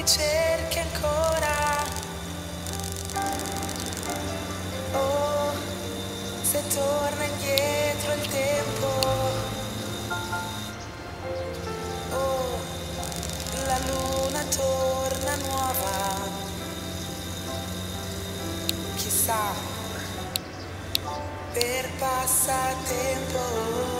mi cerchi ancora. Oh, se torna indietro il tempo. Oh, la luna torna nuova. Chissà, per passatempo.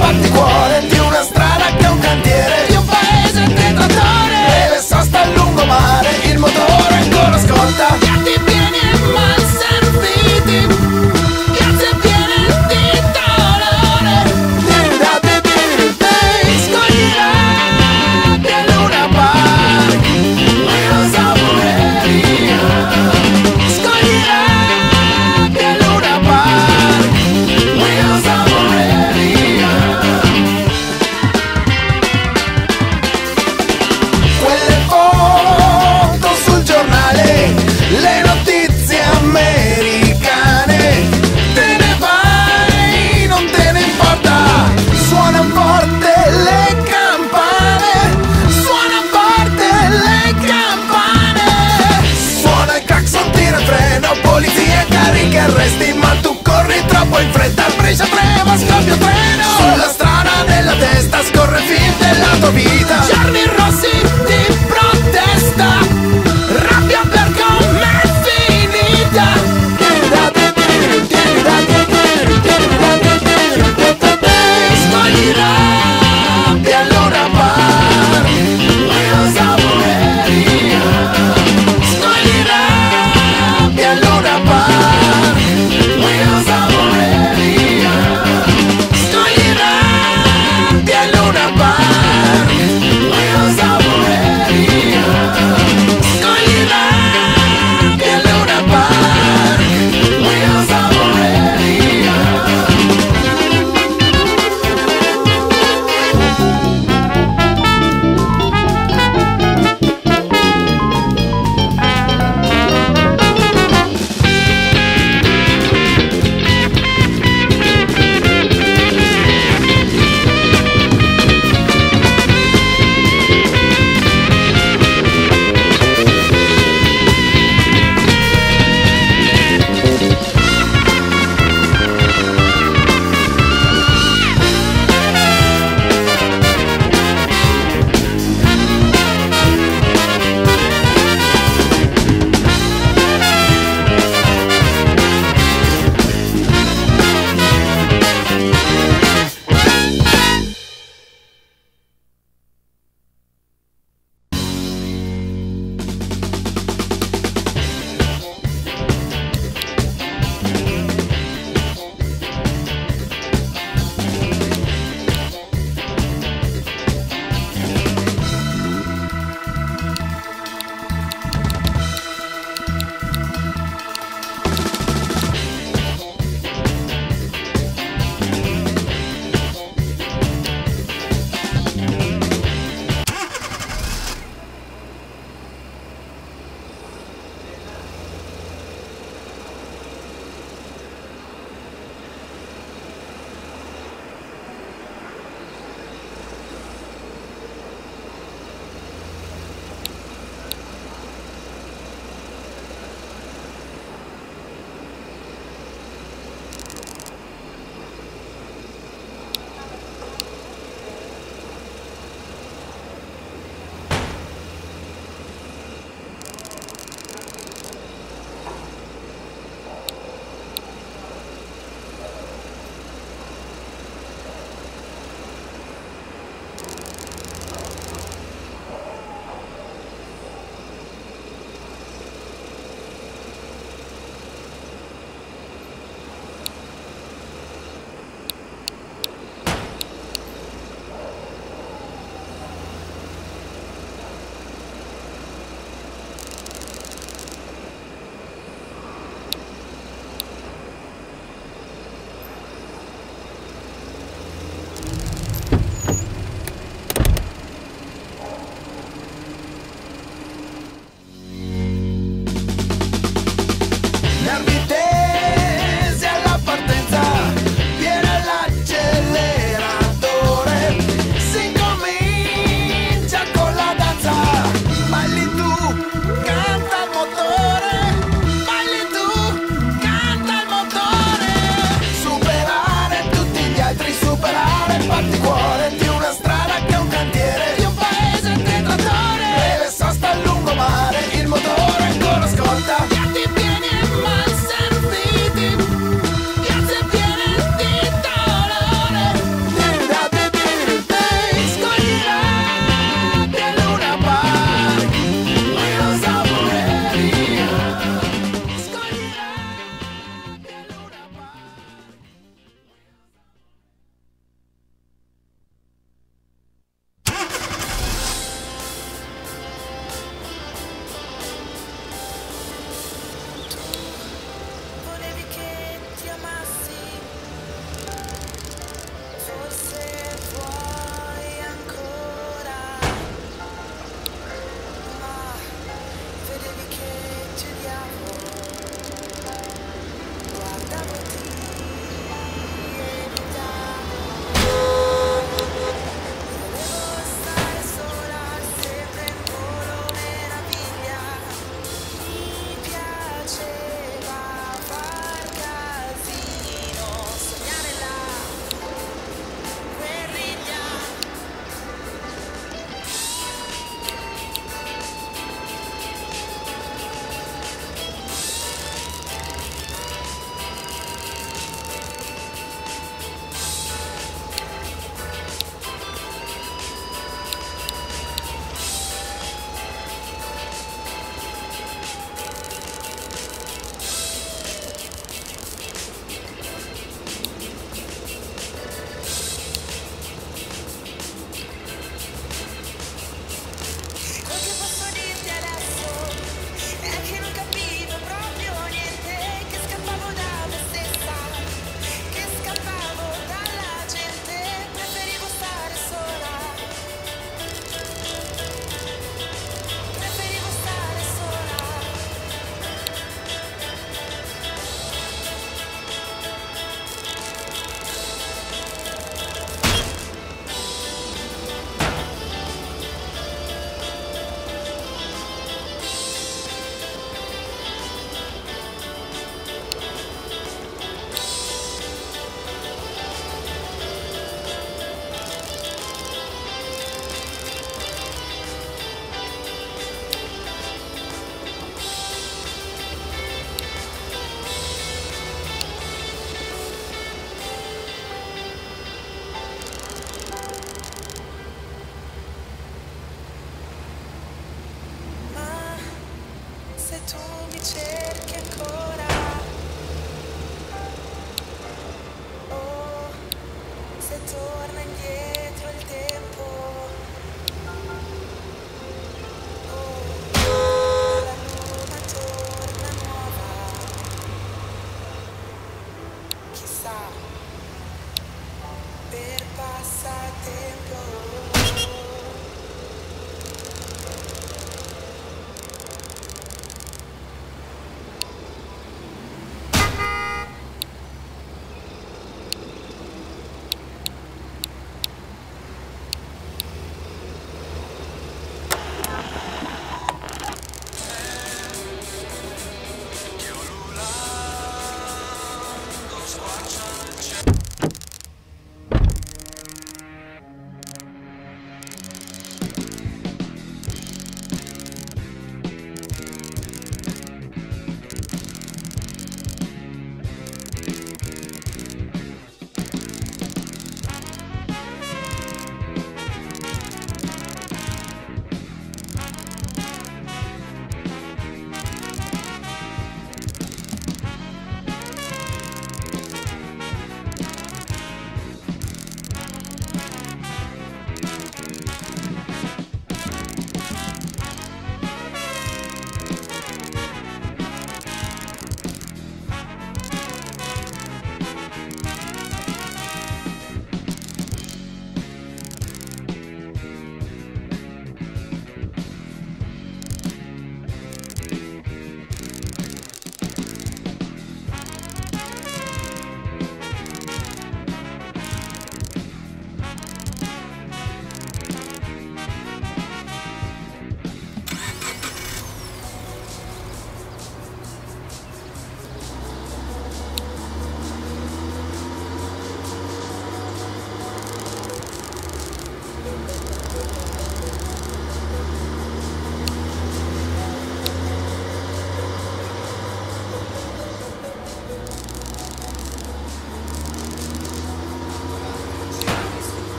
繁华。